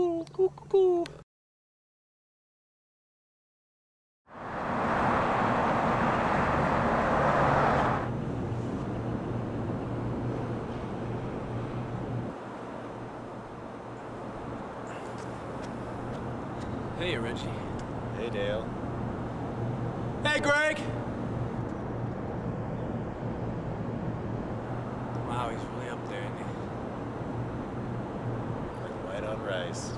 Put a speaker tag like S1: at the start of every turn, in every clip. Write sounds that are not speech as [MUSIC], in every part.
S1: cool, cool, cool.
S2: Hey, Reggie.
S1: Hey, Dale.
S2: Hey, Greg! Wow, he's really up there, isn't he?
S1: Like white on rice.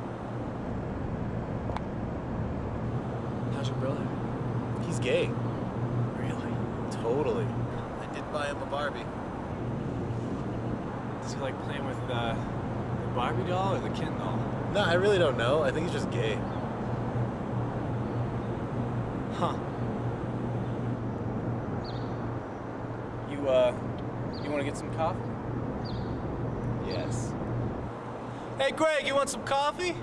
S2: How's your brother?
S1: He's gay.
S2: Really?
S1: Totally. I did buy him a Barbie.
S2: Does he like playing with uh, the Barbie doll or the Ken doll?
S1: No, I really don't know. I think he's just gay.
S2: Huh. You, uh, you want to get some coffee? Hey, Greg, you want some coffee?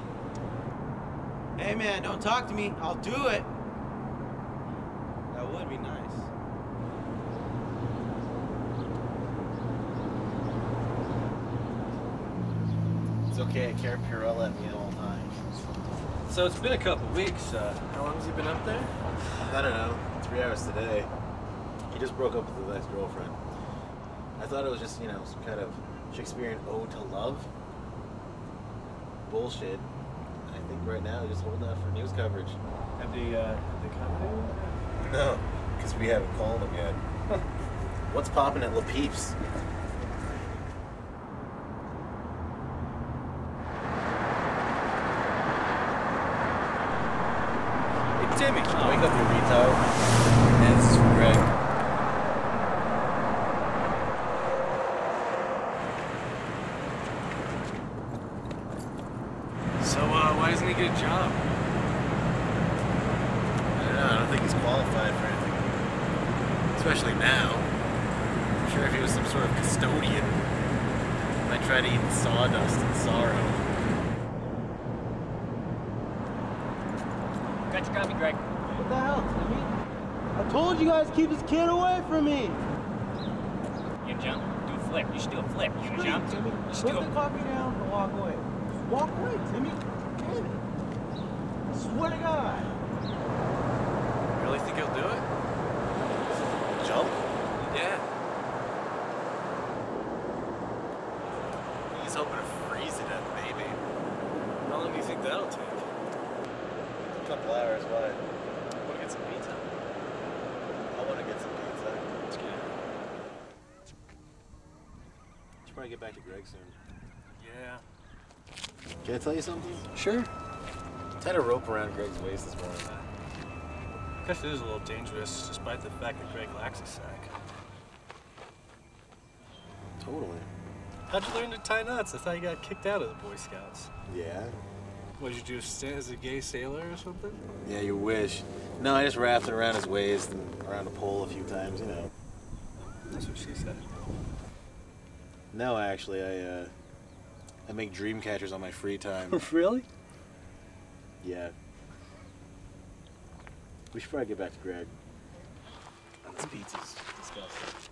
S3: Hey man, don't talk to me. I'll do it. That would be nice.
S1: It's okay. I carry Purell at me at all times.
S2: So it's been a couple weeks. Uh, how long has he been up there?
S1: I don't know. Three hours today. He just broke up with his ex-girlfriend. I thought it was just, you know, some kind of Shakespearean ode to love. Bullshit. I think right now just holding out for news coverage.
S2: Have they, uh, have they come
S1: No, because we haven't called him yet. [LAUGHS] What's popping at La Peeps?
S2: Hey, Timmy.
S1: Wake up, you retard.
S2: Yeah, this is Greg. So, uh, why doesn't he get a job?
S1: I don't know. I don't think he's qualified for anything. Especially now. I'm sure if he was some sort of custodian, he might try to eat sawdust and sorrow.
S4: Got your copy, Greg.
S3: What the hell, Timmy? I told you guys to keep this kid away from me.
S4: You gonna jump? Do a flip. You should do a flip. You gonna jump?
S3: Timmy,
S4: You should
S3: put
S4: do
S3: the
S4: a...
S3: coffee down and walk away. Walk away, Timmy. Damn it. I swear to God.
S2: You really think he'll do it?
S1: Jump?
S2: Yeah.
S1: He's hoping to freeze to death, maybe.
S2: How long do you think that'll take?
S1: A couple hours, why?
S2: Want to get some pizza?
S1: I want to get some pizza.
S2: Let's get it.
S1: Should probably get back to Greg soon.
S2: Yeah.
S1: Can I tell you something?
S2: Sure.
S1: Tied a rope around Greg's waist this morning.
S2: I Guess it is a little dangerous, despite the fact that Greg lacks a sack.
S1: Totally.
S2: How'd you learn to tie knots? I thought you got kicked out of the Boy Scouts.
S1: Yeah?
S2: What did you do? Stand as a gay sailor or something?
S1: Yeah, you wish. No, I just wrapped it around his waist and around a pole a few times, you know.
S2: That's what she said.
S1: No, actually, I, uh, I make dream catchers on my free time. [LAUGHS]
S2: really?
S1: yeah. We should probably get back to Greg. This pizza's disgusting.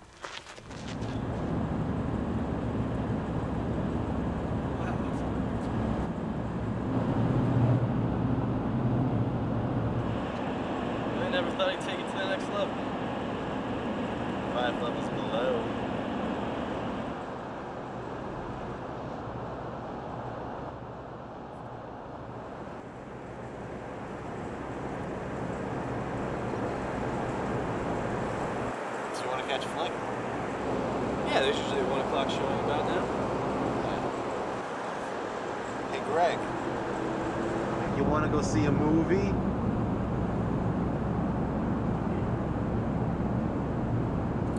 S3: I never thought I'd take it to the next level.
S1: Five levels below. So you want to catch a flight?
S2: Yeah, there's usually a one o'clock showing about now.
S1: Hey, Greg. You want to go see a movie?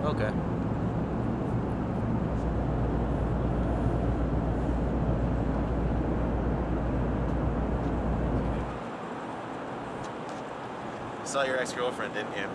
S2: Okay.
S1: You saw your ex-girlfriend, didn't you?